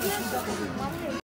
今天早上很忙嘞。